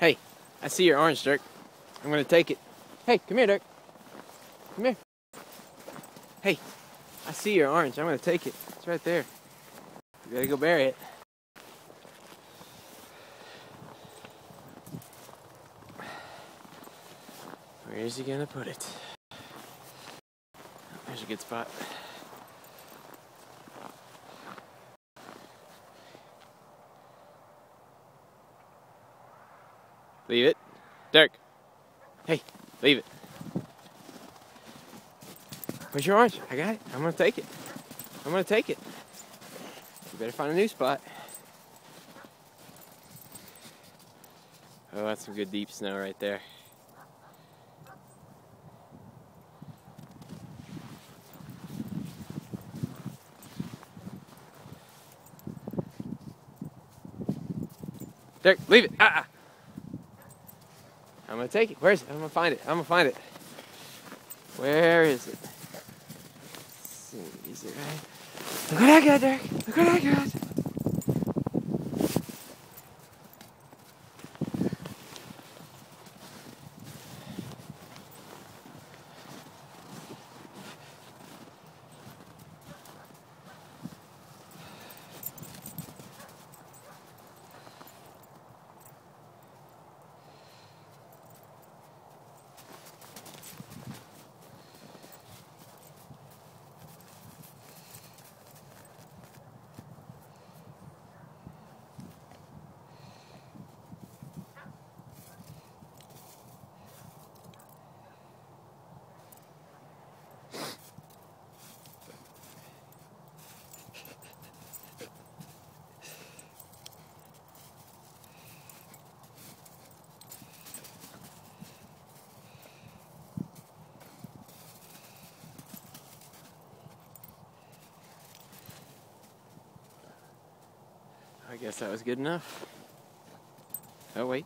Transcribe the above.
Hey, I see your orange, Dirk. I'm gonna take it. Hey, come here, Dirk. Come here. Hey, I see your orange. I'm gonna take it. It's right there. You gotta go bury it. Where is he gonna put it? There's a good spot. Leave it. Dirk. Hey, leave it. Where's your orange? I got it. I'm gonna take it. I'm gonna take it. You better find a new spot. Oh, that's some good deep snow right there. Dirk, leave it. Ah. I'm gonna take it. Where is it? I'm gonna find it. I'm gonna find it. Where is it? Let's see, is it right? Look what I got, Dirk. Look what I got. I guess that was good enough. Oh, wait.